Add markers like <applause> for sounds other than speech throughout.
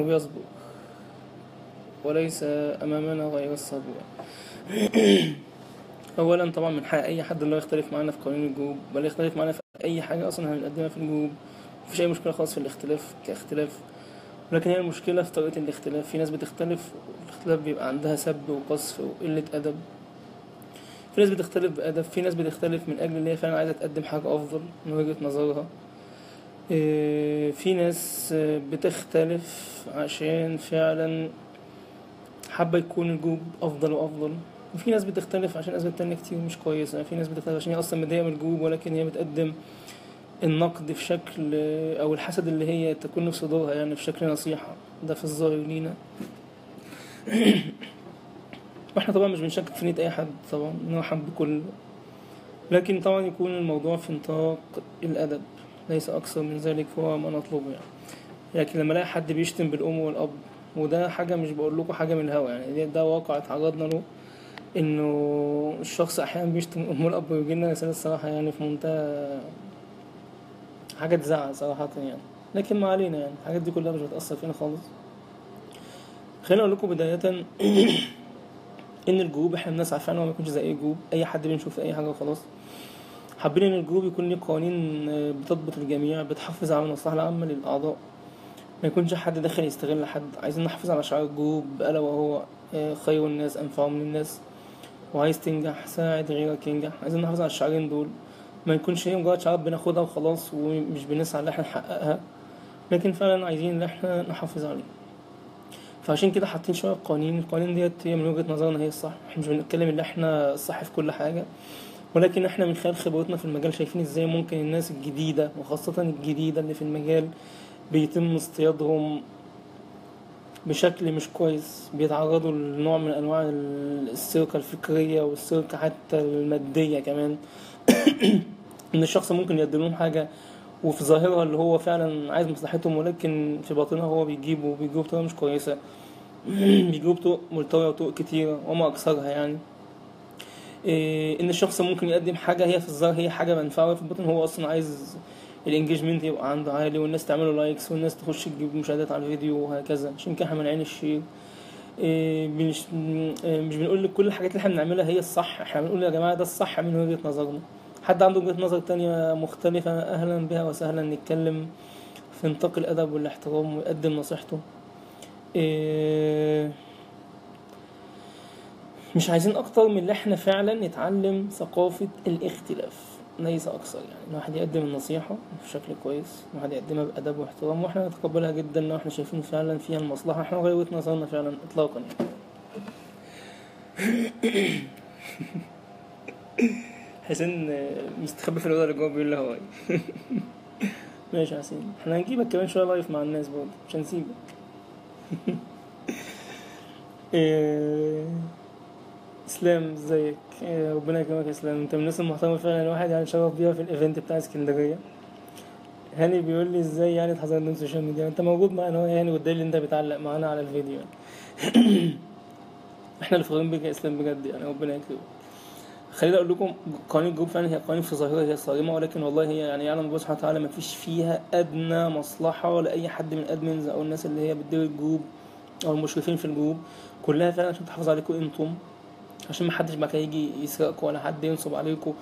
ويصبر وليس أمامنا غير الصبر <clears throat> أولا طبعا من حق أي حد اللي يختلف معانا في قوانين ال group بل يختلف معانا في أي حاجة أصلا هنقدمها في ال group مفيش أي مشكلة خالص في الاختلاف كاختلاف. ولكن هي المشكلة في طريقة الاختلاف. في ناس بتختلف والاختلاف بيبقى عندها سب وقذف وقلة أدب. في ناس بتختلف بأدب في ناس بتختلف من أجل إن هي فعلا عايزة تقدم حاجة أفضل من وجهة نظرها. في ناس آه، بتختلف عشان فعلا حابة يكون ال group أفضل وأفضل. وفي ناس بتختلف عشان أسباب تانية كتير مش كويسة. في ناس بتختلف عشان هي أصلا متضايقة من ال group ولكن هي بتقدم النقد في شكل أو الحسد اللي هي تكون في صدورها يعني في شكل نصيحة. ده في الظاهر لينا. <clears throat> وإحنا طبعا مش بنشكك في نية أي حد طبعا إن هو حب كل لكن طبعا يكون الموضوع في نطاق الأدب. ليس أكثر من ذلك هو ما نطلبه يعني. لكن لما ألاقي حد بيشتم بالأم والأب وده حاجة مش بقول لكم حاجة من الهوا يعني ده- واقع اتعرضنا له إنه الشخص أحيانا بيشتم الأم والأب ويجي لنا رسالة الصراحة يعني في منتهى حاجة تزعل صراحة يعني. لكن ما علينا يعني الحاجات دي كلها مش بتأثر فينا خالص. خليني أقول لكم بداية <clears throat> إن ال group إحنا بنسعى فعلا ما يكونش زي أي group أي حد بنشوف أي حاجة وخلاص. حابين إن ال group يكون ليه قوانين آه، بتضبط الجميع بتحافظ على المصلحة العامة للأعضاء. ما يكونش حد داخل يستغل حد. عايزين نحافظ على شعار ال group ألا وهو آه، خير الناس أنفعهم للناس. وعايز تنجح ساعد غيرك ينجح. عايزين نحافظ على الشعارين دول. ما يكونش هي مجرد شعار بناخدها وخلاص ومش بنسعى إن إحنا نحققها. لكن فعلا عايزين إن إحنا نحافظ عليه فعشان كده حاطين شوية قوانين. القوانين ديت هي من وجهة نظرنا هي الصح. إحنا مش بنتكلم إن إحنا الصح في كل حاجة. ولكن إحنا من خلال خبرتنا في المجال شايفين إزاي ممكن الناس الجديدة وخاصة الجديدة اللي في المجال بيتم اصطيادهم بشكل مش كويس. بيتعرضوا لنوع من أنواع ال- السرقة الفكرية والسرقة حتى المادية كمان. <coughs> إن الشخص ممكن يقدم لهم حاجة وفي ظاهرها اللي هو فعلا عايز مصلحتهم ولكن في باطنها هو بيجيبه وبيجيبه بطريقة مش كويسة. <coughs> بيجيبه بطرق ملتوية وطرق كتيرة وما أكثرها يعني. إن الشخص ممكن يقدم حاجة هي في الظاهر هي حاجة منفعة في الباطن هو أصلا عايز ال engagement يبقى عنده عالي والناس تعمله likes والناس تخش تجيب مشاهدات على الفيديو وهكذا. عشان كده إحنا مانعين ال share إيه، مش إيه، مش بنقول لك كل الحاجات اللي إحنا بنعملها هي الصح. إحنا بنقول يا جماعة ده الصح من وجهة نظرنا. حد عنده وجهة نظر تانية مختلفة أهلا بها وسهلا نتكلم في نطاق الأدب والاحترام ويقدم نصيحته. إيه مش عايزين أكتر من اللي إحنا فعلا نتعلم ثقافة الاختلاف. ليس أكثر يعني. الواحد يقدم النصيحة بشكل كويس الواحد يقدمها بأدب واحترام وإحنا نتقبلها جدا لو إحنا شايفين فعلا فيها المصلحة. إحنا غير وجهة نظرنا فعلا اطلاقا يعني. <coughs> حسين مستخبي في الأوضة اللي جوه بيقول له هواي <laughs> ماشي يا حسين. إحنا هنجيبك كمان شوية live مع الناس برضه مش هنسيبك. <laughs> إيه، إسلام ازيك إيه، ربنا يكرمك يا إسلام. أنت من الناس المحترمة فعلا. الواحد يعني شرف بيها في ال event بتاع إسكندرية. هاني بيقول لي إزاي يعني اتحظر من ال social media؟ أنت موجود معانا أهو يعني والدليل أنت بتعلق معانا على الفيديو. يعني. <coughs> إحنا اللي فخورين بيك يا إسلام بجد يعني ربنا يكرمك. خليني أقول لكم قوانين الجروب فعلا هي قوانين في ظاهرها هي صارمة ولكن والله هي يعني يعلم الله سبحانه وتعالى ما فيش فيها أدنى مصلحة لاي حد من ال admins أو الناس اللي هي بتدير الجروب أو المشرفين في الجروب. كلها فعلا عشان تحافظ عليكم أنتم. عشان ما حدش بقى يجي يسرقكم ولا حد ينصب عليكم.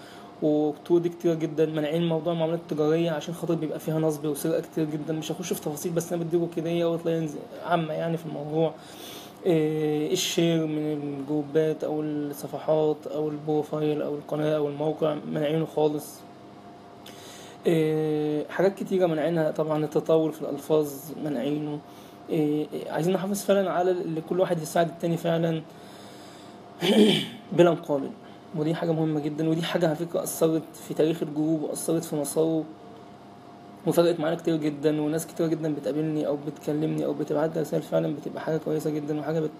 والطرق دي كتير جدا مانعين موضوع المعاملات التجارية عشان خاطر بيبقى فيها نصب وسرقة كتير جدا. مش هخش في تفاصيل بس أنا بديكوا كده هي outlines عامة يعني في الموضوع. إيه ال share من الجروبات أو الصفحات أو ال profile أو القناة أو الموقع مانعينه خالص. إيه حاجات كتيرة منعينها طبعا التطاول في الألفاظ منعينه إيه عايزين نحافظ فعلا على اللي كل واحد يساعد التاني فعلا. <coughs> بلا مقابل. ودي حاجة مهمة جدا ودي حاجة على فكرة أثرت في تاريخ الجروب وأثرت في مساره وفرقت معانا كتير جدا وناس كتير جدا بتقابلني أو بتكلمني أو بتبعت لي رسائل فعلا بتبقى حاجة كويسة جدا وحاجة بت-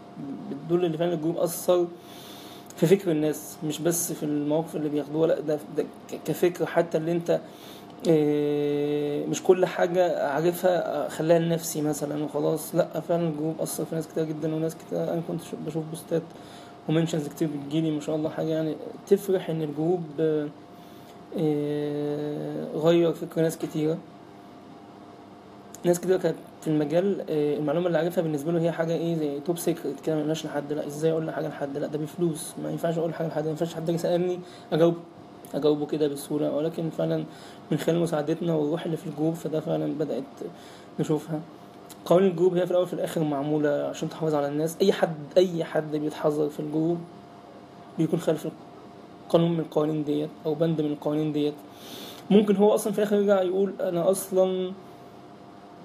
بتدل إن فعلا الجروب أثر في فكر الناس مش بس في المواقف اللي بياخدوها لأ ده, ده كفكر حتى اللي أنت إيه، مش كل حاجة عارفها خليها لنفسي مثلا وخلاص لأ فعلا الجروب أثر في ناس كتير جدا وناس كتير أنا كنت شو- بشوف بوستات و mentions كتير بتجيلي ما شاء الله حاجة يعني تفرح إن الجروب آه، آه، غير فكر ناس كتيرة. ناس كتير كانت في المجال آه، المعلومة اللي عارفها بالنسبة له هي حاجة إيه زي top secret كده ما يقولهاش لحد لا إزاي أقول حاجة لحد؟ لا ده بفلوس. ما ينفعش أقول حاجة لحد ما ينفعش حد يسألني أجاوب أجاوبه كده بسهولة. ولكن فعلا من خلال مساعدتنا والروح اللي في الجروب فده فعلا بدأت نشوفها. قوانين الجروب هي في الأول وفي الآخر معمولة عشان تحافظ على الناس. أي حد أي حد بيتحظر في الجروب بيكون خالف قانون من القوانين ديت أو بند من القوانين ديت. ممكن هو أصلا في الآخر يرجع يقول أنا أصلا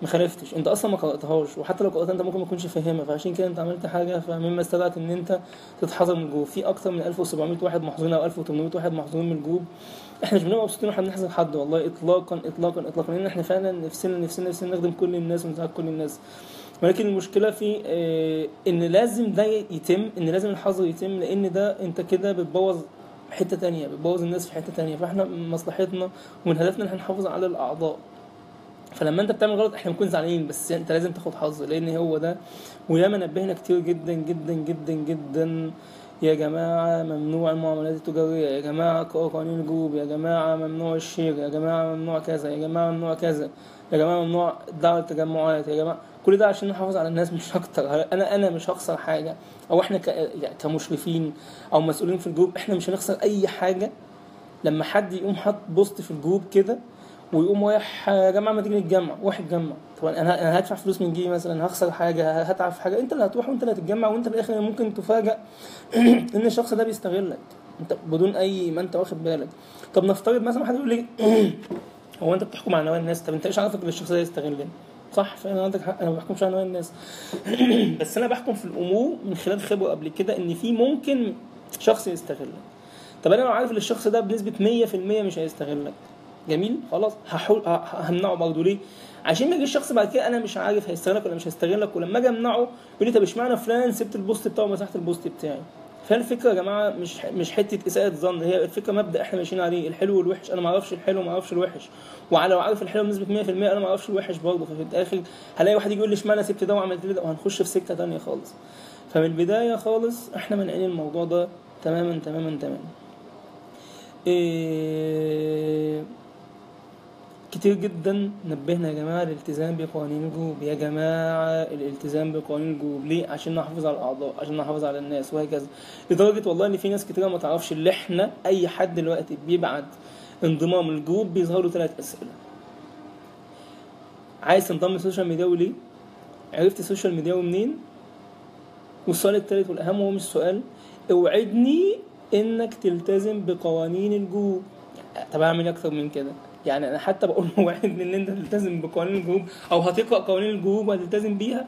ما خالفتش انت أصلا ما قرأتهاش وحتى لو قرأتها انت ممكن ما تكونش فاهمها. فعشان كده انت عملت حاجة فمما استدعت ان انت تتحظر من الجروب في أكتر من 1700 واحد محظورين أو 1800 واحد محظورين من الجروب إحنا مش بنبقى مبسوطين وإحنا بنحظر حد والله اطلاقا اطلاقا اطلاقا. لأن إحنا فعلا نفسنا نفسنا نفسنا نخدم كل الناس ونساعد كل الناس. ولكن المشكلة في آه إن لازم ده يتم إن لازم الحظر يتم لأن ده أنت كده بتبوظ حتة تانية بتبوظ الناس في حتة تانية. فاحنا مصلحتنا ومن هدفنا إن إحنا نحافظ على الأعضاء. فلما انت بتعمل غلط إحنا بنكون زعلانين بس انت لازم تاخد حظ لأن هو ده. وياما نبهنا كتير جدا جدا جدا جدا. يا جماعة ممنوع المعاملات التجارية يا جماعة قوانين الجروب يا جماعة ممنوع الشير يا جماعة ممنوع كذا يا جماعة ممنوع كذا يا جماعة ممنوع دعوة التجمعات يا جماعة. كل ده عشان نحافظ على الناس مش أكتر. أنا أنا مش هخسر حاجة؟ أو إحنا كمشرفين أو مسؤولين في الجروب إحنا مش هنخسر أي حاجة. لما حد يقوم حاط بوست في الجروب كده ويقوم رايح يا جماعة ما تيجي نتجمع واحد يتجمع طب أنا أنا هدفع فلوس من جيبي مثلا هخسر حاجة هتعب في حاجة أنت اللي هتروح وأنت اللي هتتجمع وأنت في الآخر ممكن تفاجئ <clears throat> إن الشخص ده بيستغلك. أنت بدون أي ما أنت واخد بالك. طب نفترض مثلا حد يقول لي <clears throat> هو أنت بتحكم على نوايا الناس؟ طب أنت إيش عارفك ان الشخص ده يستغلني؟ صح فعلا عندك حق أنا ما بحكمش على نوايا الناس. <clears throat> بس أنا بحكم في الأمور من خلال خبرة قبل كده إن في ممكن شخص يستغلك. طب أنا لو عارف إن الشخص ده بنسبة 100% مش هيستغلك. جميل خلاص. هحاول همنعه برضه. ليه؟ عشان ما يجي الشخص بعد كده أنا مش عارف هيستغلك ولا مش هيستغلك. ولما أجي أمنعه يقول لي طب اشمعنى فلان سبت البوست بتاعه ومسحت البوست بتاعي؟ فالفكرة يا جماعة مش مش حتة إساءة ظن. هي الفكرة مبدأ إحنا ماشيين عليه. الحلو والوحش. أنا ما أعرفش الحلو وما أعرفش الوحش. وحتى لو عارف الحلو بنسبة 100% أنا ما أعرفش الوحش برضه. ففي الآخر هلاقي واحد يجي يقول لي اشمعنى سبت ده وعملت ده وهنخش في سكه ثانية خالص. فمن البداية خالص إحنا مانعين الموضوع ده تماما تماما تماما. إيه كتير جدا نبهنا يا جماعة الالتزام بقوانين الجروب يا جماعة الالتزام بقوانين الجروب ليه؟ عشان نحافظ على الأعضاء عشان نحافظ على الناس. وهكذا. لدرجة والله إن في ناس كتير ما تعرفش اللي إحنا أي حد دلوقتي بيبعت انضمام الجروب بيظهر له ثلاث أسئلة. عايز تنضم لسوشيال ميدياوي ليه؟ عرفت سوشيال ميدياوي منين؟ والسؤال الثالث والأهم هو مش سؤال أوعدني إنك تلتزم بقوانين الجروب طب أعمل أكتر من كده. يعني أنا حتى بقول <laughs> واحد إن أنت تلتزم بقوانين الجروب أو هتقرأ قوانين الجروب وهتلتزم بيها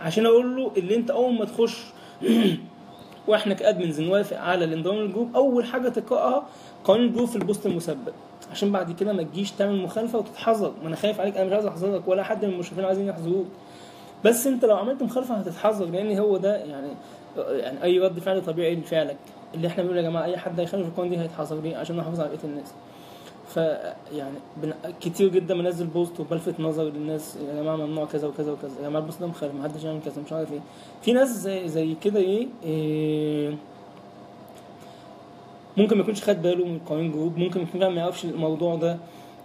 عشان أقول له اللي أنت أول ما تخش <clears throat> وإحنا ك admins نوافق على الانضمام للجروب أول حاجة تقرأها قوانين الجروب في البوست المثبت. عشان بعد كده ما تجيش تعمل مخالفة وتتحظر. ما أنا خايف عليك أنا مش عايز أحظرك ولا حد من المشرفين عايزين يحظروك. بس أنت لو عملت مخالفة هتتحظر لأن هو ده يعني يعني أي رد فعل طبيعي لفعلك. اللي إحنا بنقول يا جماعة أي حد هيخالف القوانين دي هيتحظر ليه؟ عشان نحافظ على بقية الناس. فيعني بن... كتير جدا بنزل بوست وبلفت نظر للناس يا جماعة ممنوع كذا وكذا وكذا يا جماعة البوست ده مخالف محدش يعمل كذا مش عارف إيه. في ناس زي زي كده إيه, إيه ممكن ما يكونش خد باله من قوانين جروب ممكن يكون ما يعرفش الموضوع ده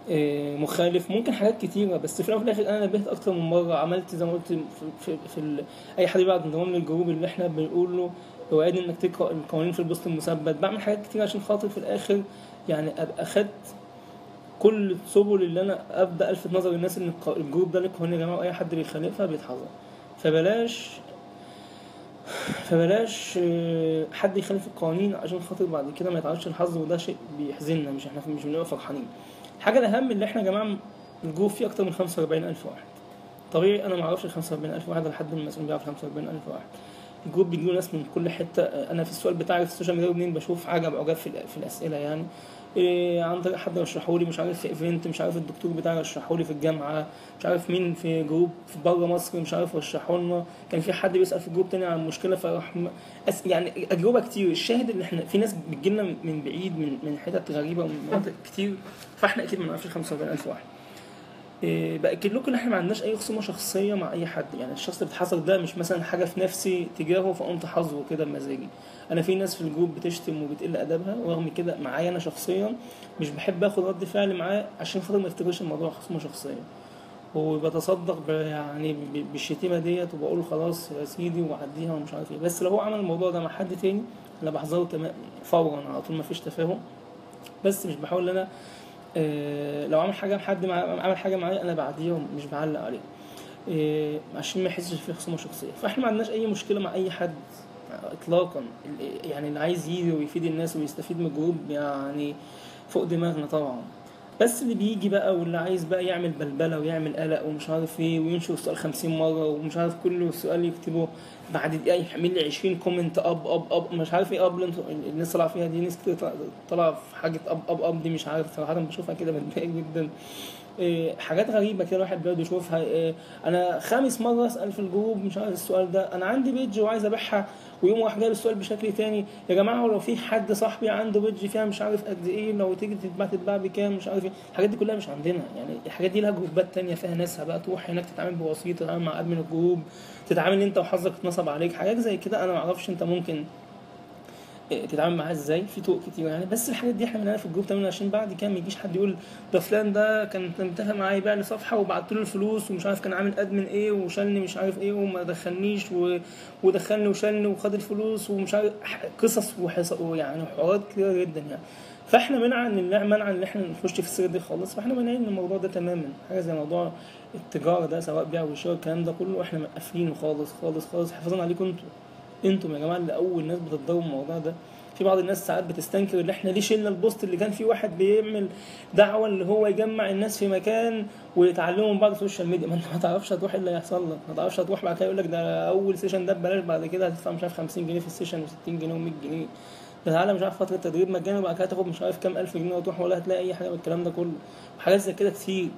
إيه مخالف ممكن حاجات كتيرة بس في الأول وفي الآخر أنا نبهت أكتر من مرة عملت زي ما قلت في, في, في ال... أي حد يبعت انضمام للجروب اللي إحنا بنقول له اوعدني إنك تقرأ القوانين في البوست المثبت بعمل حاجات كتير عشان خاطر في الآخر يعني أبقى خدت كل السبل اللي أنا أبدأ ألفت نظر الناس إن الجروب ده لك يا جماعة اي حد بيخالفها بيتحظر. فبلاش فبلاش حد يخالف القوانين عشان خاطر بعد كده ما يتعرضش للحظر وده شيء بيحزننا مش إحنا مش بنبقى فرحانين. الحاجة الأهم اللي إحنا يا جماعة الجروب فيه أكتر من 45000 واحد. طبيعي أنا ما أعرفش ال 45000 واحد ولا حد مسؤول بيعرف 45000 واحد. الجروب بيجيله ناس من كل حتة. أنا في السؤال بتاعي في سوشيال ميدياوي منين بشوف عجب عجاب في الأسئلة يعني. إيه طريق حد رشحه لي؟ مش عارف في event مش عارف الدكتور بتاعي رشحه لي في الجامعة مش عارف مين في جروب في بره مصر مش عارف رشحه لنا. كان في حد بيسأل في جروب تاني عن مشكله فراح أس... يعني أجوبة كتير. الشاهد اللي إحنا في ناس بتجيلنا من بعيد من من حتت غريبة ومن مناطق كتير فإحنا أكيد ما نعرفش 45000 واحد. إيه بأكد لكم إن إحنا ما عندناش أي خصومة شخصية مع أي حد. يعني الشخص اللي بيتحصل ده مش مثلا حاجة في نفسي تجاهه فقمت حظره كده بمزاجي. أنا في ناس في الجروب بتشتم وبتقل أدبها ورغم كده معايا أنا شخصيا مش بحب آخد رد فعل معاه عشان خاطر ما يفتكرش الموضوع خصومه شخصيه وبتصدق يعني بالشتيمة ديت وبقول خلاص يا سيدي وعديها ومش عارف إيه. بس لو هو عمل الموضوع ده مع حد تاني أنا بحذره فورا على طول ما فيش تفاهم. بس مش بحاول ان أنا آه، لو عمل حاجة حد عمل حاجة معايا أنا بعديها مش بعلق عليه آه، عشان ما يحسش في خصومه شخصية. فإحنا ما عندناش أي مشكلة مع أي حد. اطلاقا. يعني اللي عايز يجي ويفيد الناس ويستفيد من الجروب يعني فوق دماغنا طبعا. بس اللي بيجي بقى واللي عايز بقى يعمل بلبلة ويعمل قلق ومش عارف إيه وينشر السؤال 50 مرة ومش عارف كل سؤال يكتبه بعد دقيقة يعمل لي 20 comment up up up مش عارف إيه up الناس طالعه فيها دي ناس كتير طالعه في حاجة up up up دي مش عارف صراحة بشوفها كده بتضايق جدا. إيه، حاجات غريبة كده الواحد بيقعد يشوفها. إيه، أنا خامس مرة أسأل في ال group مش عارف السؤال ده. أنا عندي page وعايز أبيعها. ويوم واحد جايب السؤال بشكل تاني يا جماعة ولو في حد صاحبي عنده page فيها مش عارف قد إيه لو تيجي تتباع تتباع بكام مش عارف إيه. الحاجات دي كلها مش عندنا يعني الحاجات دي لها جروبات تانية فيها ناسها بقى تروح هناك تتعامل بوسيط تتعامل مع admin الجروب تتعامل أنت وحظك اتنصب عليك حاجات زي كده أنا ما أعرفش أنت ممكن تتعامل معاه إزاي؟ في طرق كتير يعني. بس الحاجات دي إحنا بنعملها في الجروب تمام عشان بعد كده ما يجيش حد يقول ده فلان ده كان متفق معايا يبيع لي صفحة وبعت له الفلوس ومش عارف كان عامل ادمن إيه وشالني مش عارف إيه وما دخلنيش و... ودخلني وشالني وخد الفلوس ومش عارف قصص وحص... ويعني حوارات كتيرة جدا يعني. فإحنا منع إن منع إن إحنا نخش في السيرة دي خالص. فإحنا مانعين الموضوع ده تماما. حاجة زي موضوع التجارة ده سواء بيع وشراء الكلام ده كله إحنا مقفلينه خالص خالص خالص. حفاظا عليكم أنتوا أنتم يا جماعة اللي أول ناس بتتضر من الموضوع ده. في بعض الناس ساعات بتستنكر إن إحنا ليه شلنا ال post اللي كان فيه واحد بيعمل دعوة اللي هو يجمع الناس في مكان ويتعلموا من بعض ال social media ما أنت ما تعرفش هتروح إيه اللي هيحصل لك. ما تعرفش هتروح بعد كده يقول لك ده أول session ده ببلاش بعد كده هتدفع مش عارف 50 جنيه في ال session و60 جنيه و100 جنيه. ده تعالى مش عارف فترة تدريب مجاني وبعد كده تاخد مش عارف كام ألف جنيه وتروح ولا هتلاقي أي حاجة من الكلام ده كله. وحاجات زي كده كتير.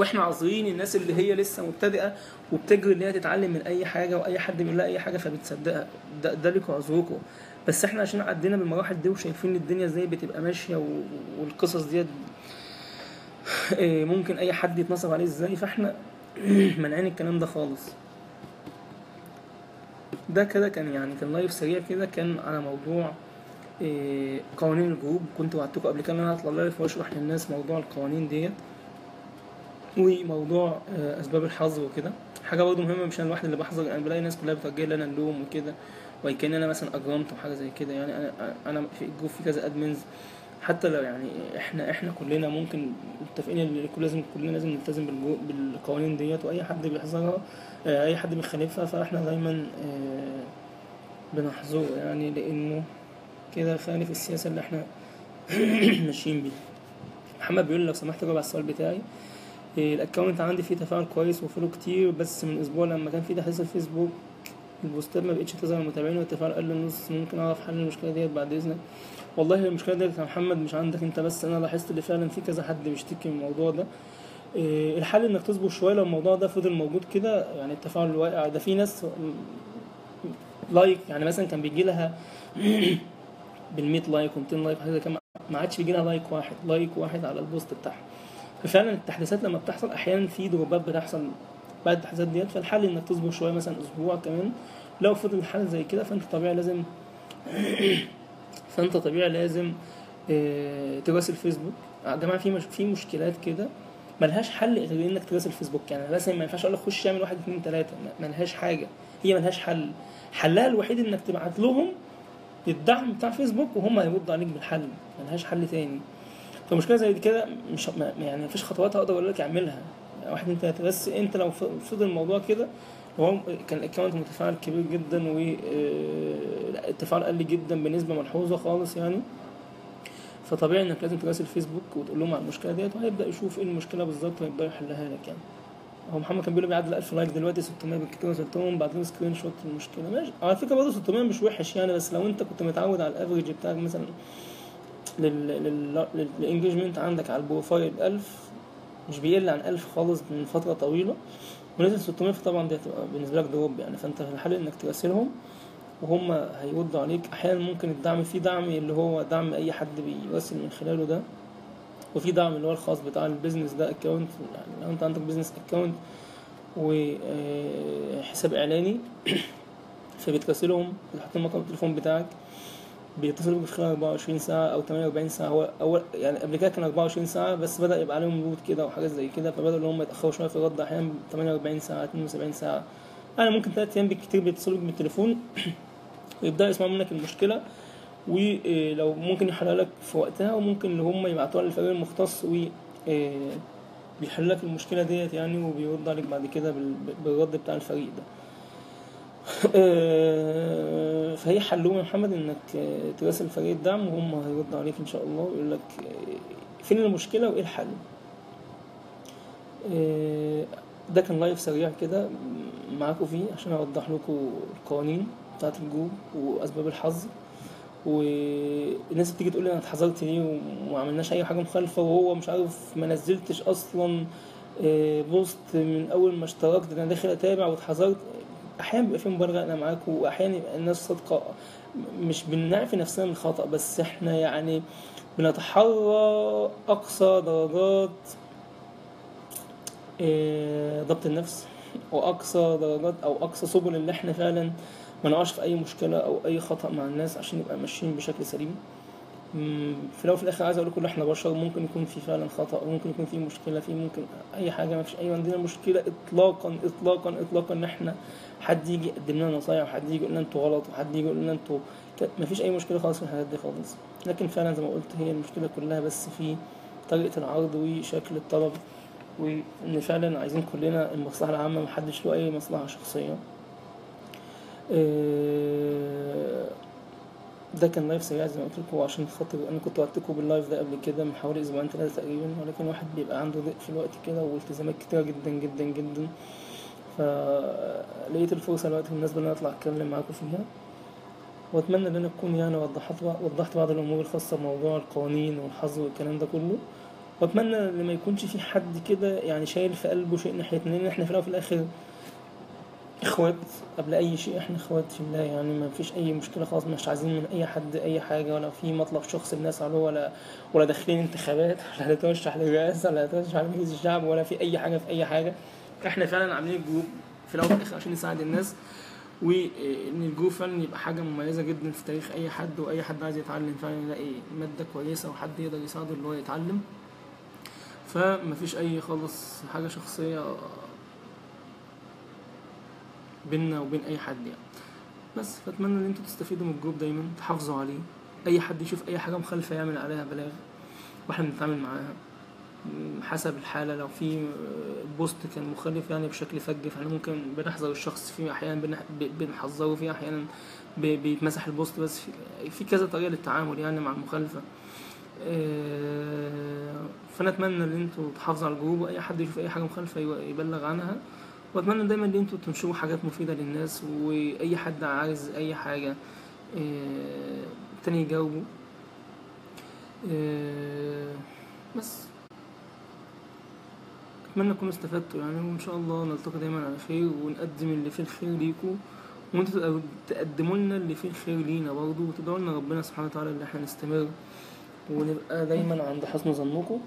وإحنا عاذرين الناس اللي هي لسه مبتدئة وبتجري إن هي تتعلم من أي حاجة وأي حد بيقول لها أي حاجة فبتصدقها. ده, ده لكم عذركم بس إحنا عشان عدينا بالمراحل دي وشايفين الدنيا إزاي بتبقى ماشية. والقصص ديت إيه، ممكن أي حد يتنصب عليه إزاي فإحنا <clears throat> مانعين الكلام ده خالص. ده كده كان يعني كان لايف سريع كده كان على موضوع إيه، قوانين ال group. كنت وعدتكم قبل كده إن أنا هطلع live وأشرح للناس موضوع القوانين ديت. وموضوع آه، أسباب الحظر وكده. حاجة برضه مهمة مش أنا الواحد اللي بحظر أنا بلاقي ناس كلها بتوجه لي أنا اللوم وكده وكان أنا مثلا أجرمت وحاجه زي كده. يعني أنا أنا في ال group في كذا admins حتى لو يعني إحنا إحنا كلنا ممكن متفقين إن كل لازم كلنا لازم نلتزم بالقوانين ديت وأي حد بيحظرها آه، أي حد بيخالفها فإحنا دايما آه، بنحظره يعني لأنه كده خالف السياسة اللي إحنا <clears throat> ماشيين بيها. محمد بيقول لو سمحت جاوب على السؤال بتاعي. الأكونت عندي فيه تفاعل كويس وفولو كتير بس من أسبوع لما كان في تحديث الفيسبوك البوستات ما بقتش تظهر المتابعين والتفاعل قل النص ممكن أعرف حل المشكلة ديت بعد إذنك. والله المشكلة ديت يا محمد مش عندك أنت بس أنا لاحظت إن فعلا في كذا حد بيشتكي من الموضوع ده. إيه، الحل إنك تصبر شوية لو الموضوع ده فضل موجود كده يعني التفاعل واقع. ده في ناس like يعني مثلا كان بيجي لها <clears throat> بال100 like و200 like حاجة كده ما عادش بيجي لها like واحد like واحد على ال post بتاعها. ففعلا التحديثات لما بتحصل أحيانا في drop ات بتحصل بعد التحديثات ديت فالحل إنك تصبر شوية مثلا أسبوع كمان. لو فضل الحال زي كده فأنت طبيعي لازم <clears throat> فأنت طبيعي لازم آه، تراسل فيسبوك يا جماعة في مش... في مشكلات كده. ملهاش حل غير إنك تراسل فيسبوك يعني مثلا ما ينفعش أقول لك خش اعمل واحد اتنين تلاتة. ملهاش حاجة. هي ملهاش حل. حلها الوحيد إنك تبعت لهم الدعم بتاع فيسبوك وهم هيردوا عليك بالحل. ملهاش حل تاني. فمشكلة زي كده مش يعني مفيش خطوات أقدر أقول لك أعملها. واحد أنت بس أنت لو فضل الموضوع كده هو كان ال account متفاعل كبير جدا والتفاعل قل جدا بنسبة ملحوظة خالص يعني. فطبيعي إنك لازم تراسل فيسبوك وتقول لهم على المشكلة ديت وهيبدأ يشوف إيه المشكلة بالظبط ويبدا يحلها لك يعني. هو محمد كان بيقول لي بيعدي 1000 like دلوقتي 600 بالكتير وصلت بعدين screenshot المشكلة. ماشي. على فكرة برضه 600 مش وحش يعني بس لو أنت كنت متعود على ال average بتاعك مثلا لل engagement عندك على ال profile 1000 مش بيقل عن 1000 خالص من فترة طويلة. ونزل 600 فطبعا دي هتبقى بالنسبة لك drop يعني. فأنت الحل إنك تراسلهم وهم هيردوا عليك. أحيانا ممكن الدعم في دعم اللي هو دعم أي حد بيراسل من خلاله ده. وفي دعم اللي هو الخاص بتاع ال business ده account يعني لو أنت عندك business account وحساب إعلاني <clears throat> فبتراسلهم بتحط لهم رقم التليفون بتاعك. بيتصلوا بيك خلال 24 ساعة أو 48 ساعة. هو أول يعني قبل كده كان 24 ساعة بس بدأ يبقى عليهم load كده وحاجات زي كده فبدأوا إن هم يتأخروا شوية في الرد. أحيانا 48 ساعة 72 ساعة. يعني ممكن تلات أيام بالكتير بيتصلوا بيك بالتليفون <clears throat> ويبدأوا يسمعوا منك المشكلة. ولو ممكن يحلها لك في وقتها وممكن اللي هم يبعتوها للفريق المختص و آه، بيحل لك المشكلة ديت يعني وبيرد عليك بعد كده بال- بالرد بتاع الفريق ده. آه، فهي حلهم يا محمد إنك آه، تراسل فريق الدعم وهم هيردوا عليك إن شاء الله ويقول لك آه، فين المشكلة وإيه الحل؟ آه، ده كان لايف سريع كده معاكم فيه عشان أوضح لكم القوانين بتاعت ال group وأسباب الحظر والناس بتيجي تقول لي أنا اتحظرت ليه وما عملناش أي حاجة مخالفة وهو مش عارف ما نزلتش أصلا آه، post من أول ما اشتركت أنا داخل أتابع واتحظرت. أحيانا بيبقى في مبالغة أنا معاك واحيانا يبقى الناس صادقة مش بنعفي نفسنا من الخطأ بس إحنا يعني بنتحرى أقصى درجات آه، ضبط النفس وأقصى درجات أو أقصى سبل اللي إحنا فعلا ما نقعش في أي مشكلة أو أي خطأ مع الناس عشان نبقى ماشيين بشكل سليم. في الأول وفي الآخر عايز أقول لكم إحنا بشر ممكن يكون في فعلا خطأ وممكن يكون في مشكلة في ممكن أي حاجة ما فيش أي عندنا مشكلة اطلاقا اطلاقا اطلاقا إن إحنا حد يجي يقدم لنا نصايح وحد يجي يقول لنا أنتوا غلط وحد يجي يقول لنا أنتوا ما فيش أي مشكلة خالص في الحاجات دي خالص. لكن فعلا زي ما قلت هي المشكلة كلها بس في طريقة العرض وشكل الطلب وإن فعلا عايزين كلنا المصلحة العامة محدش له أي مصلحة شخصية. آه، ده كان live سريع زي ما قلت لكم عشان خاطر أنا كنت وعدتكم بال live ده قبل كده من حوالي أسبوعين ثلاثة تقريبا ولكن الواحد بيبقى عنده ضيق في الوقت كده والتزامات كتيرة جدا جدا جدا. فلقيت الفرصة دلوقتي المناسبه إن أنا أطلع أتكلم معاكم فيها. وأتمنى إن أنا أكون يعني وضحت وضحت بعض الأمور الخاصة بموضوع القوانين والحظر والكلام ده كله. وأتمنى إن ما يكونش في حد كده يعني شايل في قلبه شيء ناحيتنا لأن إحنا في الأول وفي الآخر إخوات قبل أي شيء إحنا إخوات في الله يعني ما فيش أي مشكلة خالص مش عايزين من أي حد أي حاجة ولا في مطلب شخصي الناس عليه ولا ولا داخلين انتخابات ولا هترشح للرئاسه ولا هترشح لمجلس الشعب ولا في أي حاجة في أي حاجة. إحنا فعلا عاملين ال group في الأول وفي الآخر عشان نساعد الناس وان ال group فعلا يبقى حاجة مميزة جدا في تاريخ أي حد وأي حد عايز يتعلم فعلا يلاقي مادة كويسة وحد يقدر يساعده اللي هو يتعلم. فمفيش أي خالص حاجة شخصية بيننا وبين أي حد يعني. بس فأتمنى إن أنتوا تستفيدوا من ال group دايما تحافظوا عليه. أي حد يشوف أي حاجة مخالفة يعمل عليها بلاغ وإحنا بنتعامل معاها. حسب الحالة لو في post كان مخالف يعني بشكل فج فإحنا ممكن بنحظر الشخص. فيه أحيانا بنحظره فيه أحيانا بيتمسح البوست. بس في, في كذا طريقة للتعامل يعني مع المخالفة. آه، فأنا أتمنى إن أنتوا تحافظوا على الجروب وأي حد يشوف أي حاجة مخالفة يبلغ عنها. وأتمنى دايما إن أنتوا تنشروا حاجات مفيدة للناس وأي حد عايز أي حاجة آه، تاني يجاوبه. آه، بس. أتمنى تكونوا استفدتوا يعني وإن شاء الله نلتقي دايما على خير ونقدم اللي فيه الخير ليكم وأنتوا تق- تقدموا لنا اللي فيه الخير لينا برضه وتدعوا لنا ربنا سبحانه وتعالى إن إحنا نستمر ونبقى دايما عند حسن ظنكم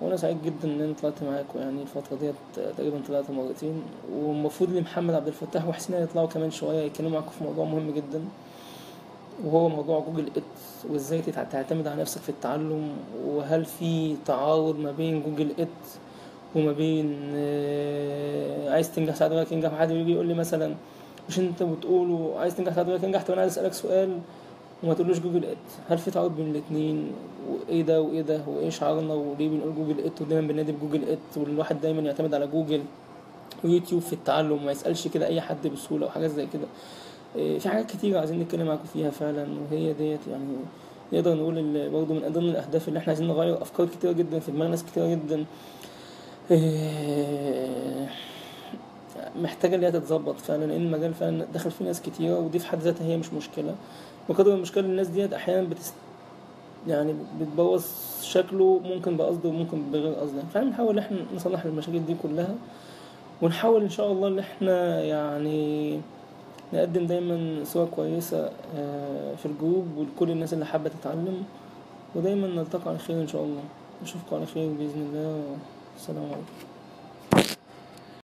وأنا سعيد جدا ان أنا طلعت معاكم يعني الفترة ديت تقريبا طلعت مرتين. والمفروض ان محمد عبد الفتاح وحسين يطلعوا كمان شوية يتكلموا معاكم في موضوع مهم جدا وهو موضوع جوجل ات وازاي تعتمد على نفسك في التعلم وهل في تعارض ما بين جوجل ات وما بين آه، عايز تنجح ساعد غيرك ينجح؟ حد يجي يقول لي مثلا مش انت بتقوله عايز تنجح ساعد غيرك ينجح؟ طب أنا عايز أسألك سؤال وما تقولوش Google it هل في تعارض بين الاثنين وإيه ده وإيه ده؟ وإيه شعارنا؟ وليه بنقول Google it ودايما بننادي ب Google it والواحد دايما يعتمد على جوجل ويوتيوب في التعلم. وما يسألش كده أي حد بسهولة وحاجات زي كده. إيه، في حاجات كتير عايزين نتكلم معاكم فيها فعلا. وهي ديت يعني نقدر نقول برضه من ضمن الأهداف اللي إحنا عايزين نغير أفكار كتيرة جدا في دماغ ناس كتيرة جدا. إيه، محتاجة اللي هي تتظبط فعلا لأن المجال فعلا دخل فيه ناس كتيره ودي في حد ذاتها هي مش مشكلة. بقدر المشكلة الناس ديت أحيانا بتست يعني بتبوظ شكله ممكن بقصد وممكن بغير قصد فاحنا بنحاول إن إحنا نصلح المشاكل دي كلها ونحاول إن شاء الله إن إحنا يعني نقدم دايما صورة كويسة آه، في الجروب ولكل الناس اللي حابة تتعلم ودايما نلتقي على خير إن شاء الله. نشوفكم على خير بإذن الله والسلام عليكم.